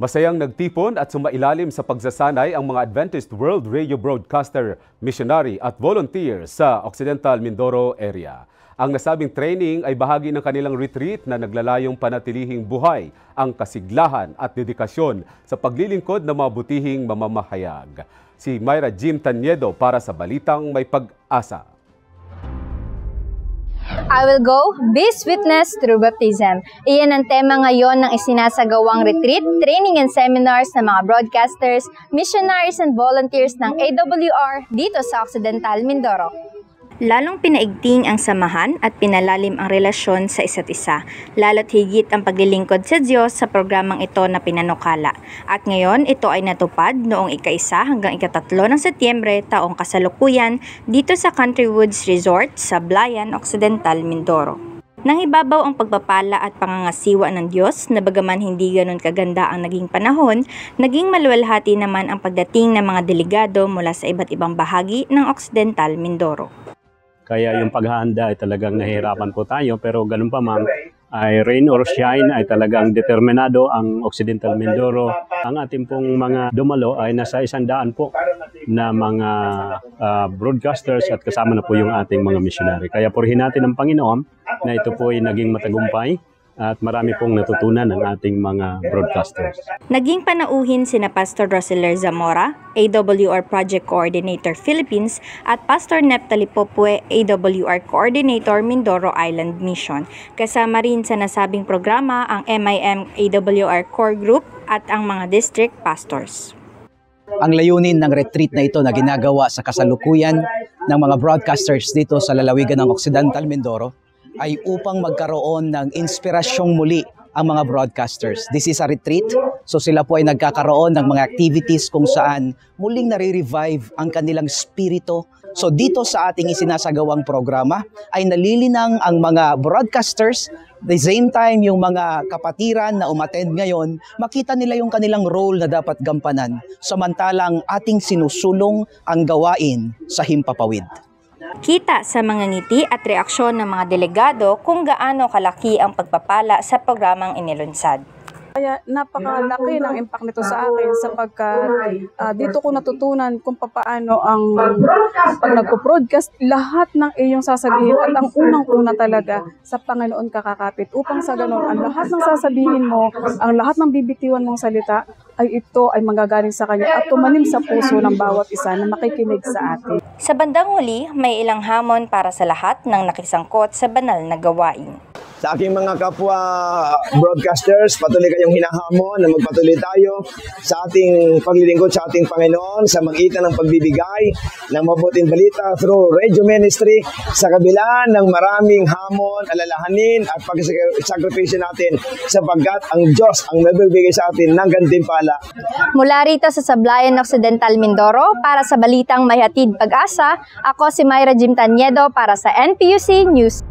Masayang nagtipon at sumailalim sa pagsasanay ang mga Adventist World Radio Broadcaster, missionary at volunteer sa Occidental Mindoro area. Ang nasabing training ay bahagi ng kanilang retreat na naglalayong panatilihing buhay ang kasiglahan at dedikasyon sa paglilingkod ng mga butihing mamamahayag. Si Myra Jim Tanyedo para sa Balitang May Pag-asa. I will go, Beast Witness through Baptism. Iyan ang tema ngayon ng isinasagawang retreat, training and seminars ng mga broadcasters, missionaries and volunteers ng AWR dito sa Occidental Mindoro. Lalong pinaigting ang samahan at pinalalim ang relasyon sa isa't isa, lalo't higit ang paglilingkod sa Diyos sa programang ito na pinanukala. At ngayon, ito ay natupad noong ika-isa hanggang ikatatlo ng Setyembre taong kasalukuyan dito sa Country Woods Resort sa Blayan, Occidental, Mindoro. Nang ibabaw ang pagpapala at pangangasiwa ng Diyos na bagaman hindi ganun kaganda ang naging panahon, naging maluwalhati naman ang pagdating ng mga delegado mula sa iba't ibang bahagi ng Occidental Mindoro. Kaya yung paghahanda ay talagang nahihirapan po tayo pero ganun pa man ay rain or shine ay talagang determinado ang Occidental Mindoro. Ang ating pong mga dumalo ay nasa isang daan po na mga uh, broadcasters at kasama na po yung ating mga missionary. Kaya purihin natin ang Panginoon na ito po ay naging matagumpay at marami pong natutunan ng ating mga broadcasters. Naging panauhin sina Pastor Roseler Zamora, AWR Project Coordinator Philippines at Pastor Neptali Popue, AWR Coordinator Mindoro Island Mission. Kasama rin sa nasabing programa ang MIM AWR Core Group at ang mga district pastors. Ang layunin ng retreat na ito na ginagawa sa kasalukuyan ng mga broadcasters dito sa lalawigan ng Occidental Mindoro ay upang magkaroon ng inspirasyong muli ang mga broadcasters. This is a retreat, so sila po ay nagkakaroon ng mga activities kung saan muling nare-revive ang kanilang spirito. So dito sa ating isinasagawang programa ay nalilinang ang mga broadcasters the same time yung mga kapatiran na umattend ngayon, makita nila yung kanilang role na dapat gampanan samantalang ating sinusulong ang gawain sa himpapawid. Kita sa mga ngiti at reaksyon ng mga delegado kung gaano kalaki ang pagpapala sa programang inilunsad. Kaya napakalaki ng impact nito sa akin sapagkat uh, dito ko natutunan kung paano ang pag nagpo-broadcast, lahat ng iyong sasabihin at ang unang-una talaga sa Panginoon kakakapit upang sa ganun, ang lahat ng sasabihin mo, ang lahat ng bibitiwan mong salita ay ito ay manggagaling sa Kanya at tumanim sa puso ng bawat isa na makikinig sa atin. Sa bandang huli, may ilang hamon para sa lahat ng nakisangkot sa banal na gawain. Sa aking mga kapwa broadcasters, patuloy kayong hinahamon na magpatuloy tayo sa ating paglilingkod sa ating Panginoon sa magitan ng pagbibigay ng mabuting balita through radio ministry sa kabila ng maraming hamon, alalahanin at pagsakripisyo natin sapagkat ang Diyos ang magbibigay sa atin ng gantimpala. Mula rito sa Sablayan Occidental Mindoro para sa Balitang Mayhatid Pag-asa, ako si Myra Jim Tanyedo para sa NPUC News.